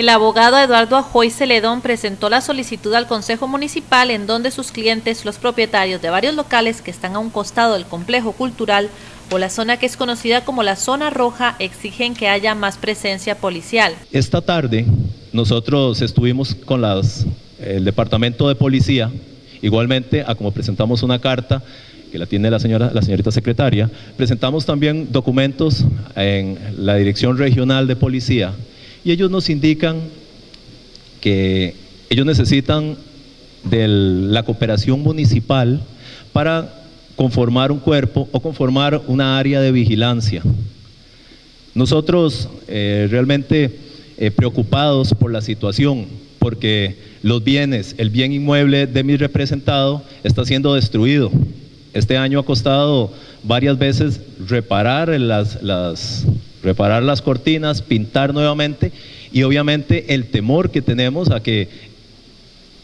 El abogado Eduardo Ajoy Celedón presentó la solicitud al Consejo Municipal en donde sus clientes, los propietarios de varios locales que están a un costado del complejo cultural o la zona que es conocida como la zona roja, exigen que haya más presencia policial. Esta tarde nosotros estuvimos con las, el departamento de policía, igualmente a como presentamos una carta que la tiene la, señora, la señorita secretaria, presentamos también documentos en la Dirección Regional de Policía y ellos nos indican que ellos necesitan de la cooperación municipal para conformar un cuerpo o conformar una área de vigilancia. Nosotros eh, realmente eh, preocupados por la situación, porque los bienes, el bien inmueble de mi representado está siendo destruido. Este año ha costado varias veces reparar las, las reparar las cortinas, pintar nuevamente y obviamente el temor que tenemos a que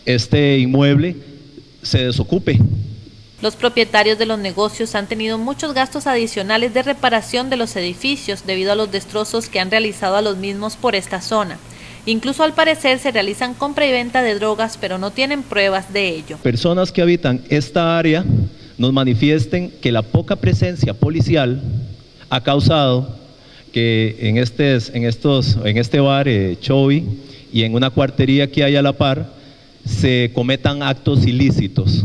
este inmueble se desocupe. Los propietarios de los negocios han tenido muchos gastos adicionales de reparación de los edificios debido a los destrozos que han realizado a los mismos por esta zona. Incluso al parecer se realizan compra y venta de drogas, pero no tienen pruebas de ello. Personas que habitan esta área nos manifiesten que la poca presencia policial ha causado que en, este, en, estos, en este bar, eh, y en una cuartería que hay a la par, se cometan actos ilícitos.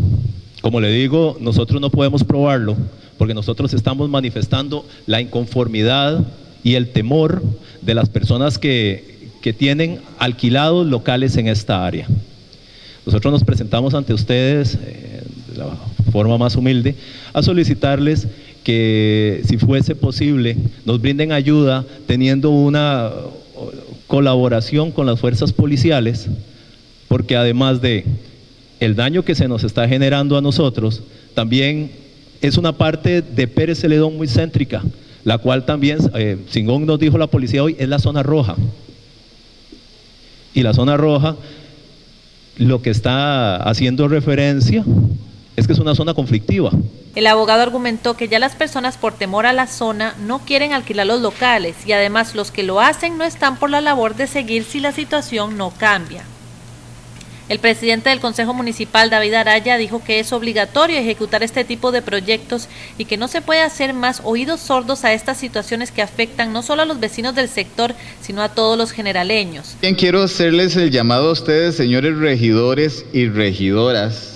Como le digo, nosotros no podemos probarlo porque nosotros estamos manifestando la inconformidad y el temor de las personas que, que tienen alquilados locales en esta área. Nosotros nos presentamos ante ustedes eh, de la forma más humilde a solicitarles que si fuese posible nos brinden ayuda teniendo una colaboración con las fuerzas policiales, porque además de el daño que se nos está generando a nosotros, también es una parte de Pérez Celedón muy céntrica, la cual también, eh, Singón nos dijo la policía hoy, es la zona roja. Y la zona roja lo que está haciendo referencia es que es una zona conflictiva. El abogado argumentó que ya las personas por temor a la zona no quieren alquilar los locales y además los que lo hacen no están por la labor de seguir si la situación no cambia. El presidente del Consejo Municipal, David Araya, dijo que es obligatorio ejecutar este tipo de proyectos y que no se puede hacer más oídos sordos a estas situaciones que afectan no solo a los vecinos del sector, sino a todos los generaleños. Bien, quiero hacerles el llamado a ustedes, señores regidores y regidoras,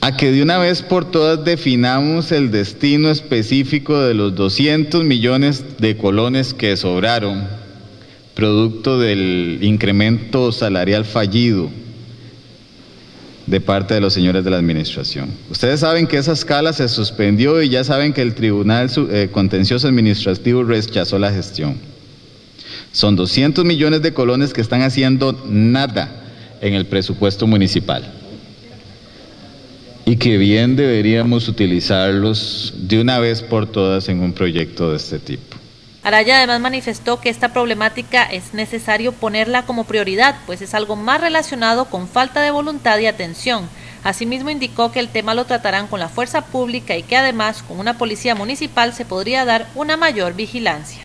a que de una vez por todas definamos el destino específico de los 200 millones de colones que sobraron, producto del incremento salarial fallido de parte de los señores de la administración. Ustedes saben que esa escala se suspendió y ya saben que el Tribunal eh, Contencioso Administrativo rechazó la gestión. Son 200 millones de colones que están haciendo nada en el presupuesto municipal y que bien deberíamos utilizarlos de una vez por todas en un proyecto de este tipo. Araya además manifestó que esta problemática es necesario ponerla como prioridad, pues es algo más relacionado con falta de voluntad y atención. Asimismo indicó que el tema lo tratarán con la fuerza pública y que además con una policía municipal se podría dar una mayor vigilancia.